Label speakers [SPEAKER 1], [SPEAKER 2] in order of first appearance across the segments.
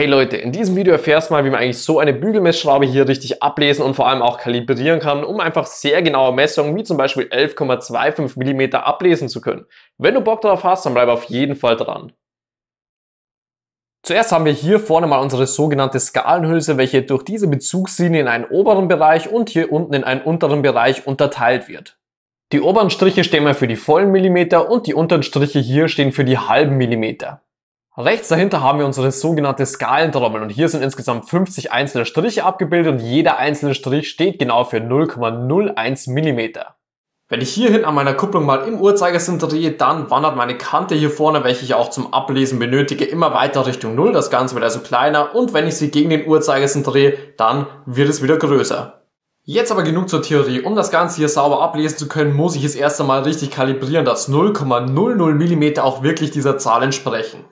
[SPEAKER 1] Hey Leute, in diesem Video erfährst du mal, wie man eigentlich so eine Bügelmessschraube hier richtig ablesen und vor allem auch kalibrieren kann, um einfach sehr genaue Messungen wie zum Beispiel 11,25 mm ablesen zu können. Wenn du Bock darauf hast, dann bleib auf jeden Fall dran. Zuerst haben wir hier vorne mal unsere sogenannte Skalenhülse, welche durch diese Bezugslinie in einen oberen Bereich und hier unten in einen unteren Bereich unterteilt wird. Die oberen Striche stehen mal für die vollen Millimeter und die unteren Striche hier stehen für die halben Millimeter. Rechts dahinter haben wir unsere sogenannte Skalentrommel und hier sind insgesamt 50 einzelne Striche abgebildet und jeder einzelne Strich steht genau für 0,01 mm. Wenn ich hier hinten an meiner Kupplung mal im Uhrzeigersinn drehe, dann wandert meine Kante hier vorne, welche ich auch zum Ablesen benötige, immer weiter Richtung 0. Das Ganze wird also kleiner und wenn ich sie gegen den Uhrzeigersinn drehe, dann wird es wieder größer. Jetzt aber genug zur Theorie. Um das Ganze hier sauber ablesen zu können, muss ich es erst einmal richtig kalibrieren, dass 0,00 mm auch wirklich dieser Zahl entsprechen.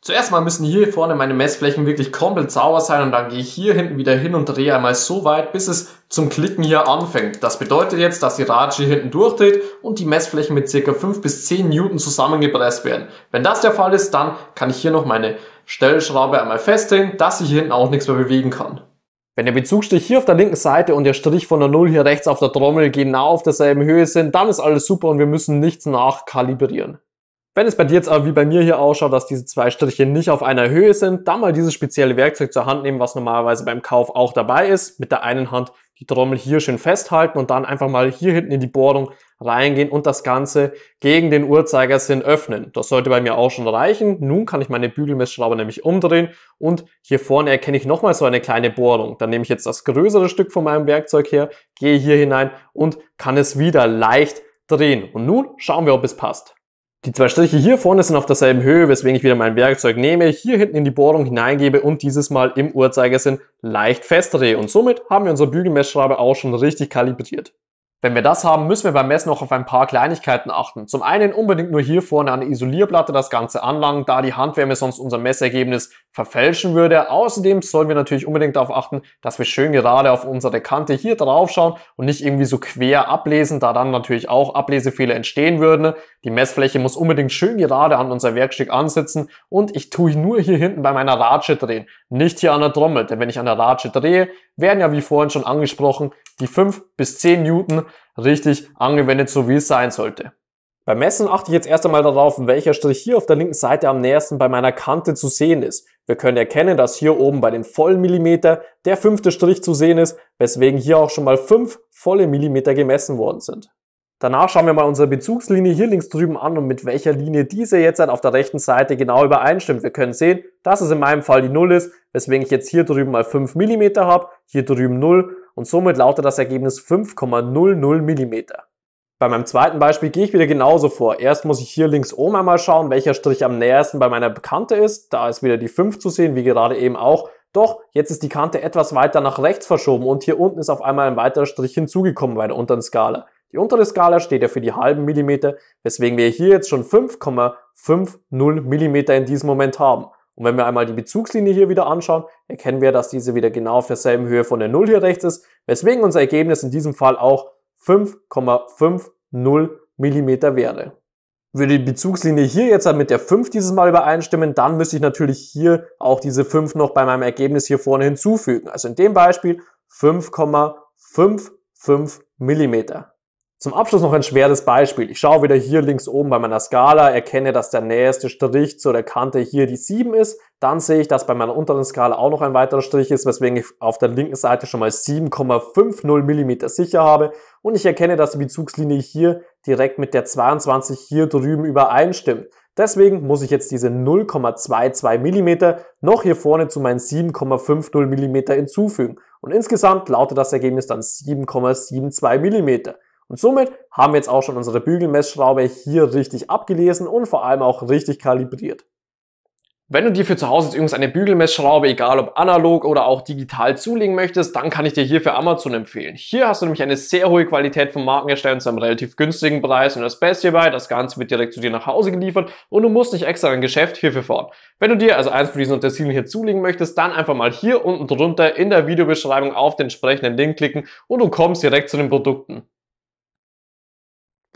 [SPEAKER 1] Zuerst mal müssen hier vorne meine Messflächen wirklich komplett sauber sein und dann gehe ich hier hinten wieder hin und drehe einmal so weit, bis es zum Klicken hier anfängt. Das bedeutet jetzt, dass die Radsche hier hinten durchdreht und die Messflächen mit ca. 5 bis 10 Newton zusammengepresst werden. Wenn das der Fall ist, dann kann ich hier noch meine Stellschraube einmal festdrehen, dass ich hier hinten auch nichts mehr bewegen kann. Wenn der Bezugstrich hier auf der linken Seite und der Strich von der Null hier rechts auf der Trommel genau auf derselben Höhe sind, dann ist alles super und wir müssen nichts nachkalibrieren. Wenn es bei dir jetzt aber wie bei mir hier ausschaut, dass diese zwei Striche nicht auf einer Höhe sind, dann mal dieses spezielle Werkzeug zur Hand nehmen, was normalerweise beim Kauf auch dabei ist. Mit der einen Hand die Trommel hier schön festhalten und dann einfach mal hier hinten in die Bohrung reingehen und das Ganze gegen den Uhrzeigersinn öffnen. Das sollte bei mir auch schon reichen. Nun kann ich meine Bügelmessschraube nämlich umdrehen und hier vorne erkenne ich nochmal so eine kleine Bohrung. Dann nehme ich jetzt das größere Stück von meinem Werkzeug her, gehe hier hinein und kann es wieder leicht drehen. Und nun schauen wir, ob es passt. Die zwei Striche hier vorne sind auf derselben Höhe, weswegen ich wieder mein Werkzeug nehme, hier hinten in die Bohrung hineingebe und dieses Mal im Uhrzeigersinn leicht festdrehe. Und somit haben wir unsere Bügelmessschraube auch schon richtig kalibriert. Wenn wir das haben, müssen wir beim Messen noch auf ein paar Kleinigkeiten achten. Zum einen unbedingt nur hier vorne an der Isolierplatte das Ganze anlangen, da die Handwärme sonst unser Messergebnis verfälschen würde. Außerdem sollen wir natürlich unbedingt darauf achten, dass wir schön gerade auf unsere Kante hier drauf schauen und nicht irgendwie so quer ablesen, da dann natürlich auch Ablesefehler entstehen würden. Die Messfläche muss unbedingt schön gerade an unser Werkstück ansitzen und ich tue nur hier hinten bei meiner Ratsche drehen, nicht hier an der Trommel, denn wenn ich an der Ratsche drehe, werden ja wie vorhin schon angesprochen die 5 bis 10 Newton richtig angewendet, so wie es sein sollte. Beim Messen achte ich jetzt erst einmal darauf, welcher Strich hier auf der linken Seite am nähersten bei meiner Kante zu sehen ist. Wir können erkennen, dass hier oben bei den vollen Millimeter der fünfte Strich zu sehen ist, weswegen hier auch schon mal fünf volle Millimeter gemessen worden sind. Danach schauen wir mal unsere Bezugslinie hier links drüben an und mit welcher Linie diese jetzt auf der rechten Seite genau übereinstimmt. Wir können sehen, dass es in meinem Fall die 0 ist, weswegen ich jetzt hier drüben mal 5 mm habe, hier drüben 0 und somit lautet das Ergebnis 5,00 mm. Bei meinem zweiten Beispiel gehe ich wieder genauso vor. Erst muss ich hier links oben einmal schauen, welcher Strich am nähersten bei meiner Kante ist. Da ist wieder die 5 zu sehen, wie gerade eben auch. Doch jetzt ist die Kante etwas weiter nach rechts verschoben und hier unten ist auf einmal ein weiterer Strich hinzugekommen bei der unteren Die untere Skala steht ja für die halben Millimeter, weswegen wir hier jetzt schon 5,50 Millimeter in diesem Moment haben. Und wenn wir einmal die Bezugslinie hier wieder anschauen, erkennen wir, dass diese wieder genau auf derselben Höhe von der 0 hier rechts ist, weswegen unser Ergebnis in diesem Fall auch 5,50 mm wäre. Würde die Bezugslinie hier jetzt mit der 5 dieses Mal übereinstimmen, dann müsste ich natürlich hier auch diese 5 noch bei meinem Ergebnis hier vorne hinzufügen. Also in dem Beispiel 5,55 mm. Zum Abschluss noch ein schweres Beispiel. Ich schaue wieder hier links oben bei meiner Skala, erkenne, dass der nächste Strich zu der Kante hier die 7 ist. Dann sehe ich, dass bei meiner unteren Skala auch noch ein weiterer Strich ist, weswegen ich auf der linken Seite schon mal 7,50 mm sicher habe. Und ich erkenne, dass die Bezugslinie hier direkt mit der 22 hier drüben übereinstimmt. Deswegen muss ich jetzt diese 0,22 mm noch hier vorne zu meinen 7,50 mm hinzufügen. Und insgesamt lautet das Ergebnis dann 7,72 mm. Und somit haben wir jetzt auch schon unsere Bügelmessschraube hier richtig abgelesen und vor allem auch richtig kalibriert. Wenn du dir für zu Hause übrigens eine Bügelmessschraube, egal ob analog oder auch digital zulegen möchtest, dann kann ich dir hier für Amazon empfehlen. Hier hast du nämlich eine sehr hohe Qualität vom Markenhersteller zu einem relativ günstigen Preis und das Beste hierbei, das Ganze wird direkt zu dir nach Hause geliefert und du musst nicht extra ein Geschäft hierfür fahren. Wenn du dir also eins von diesen Utensilien hier zulegen möchtest, dann einfach mal hier unten drunter in der Videobeschreibung auf den entsprechenden Link klicken und du kommst direkt zu den Produkten.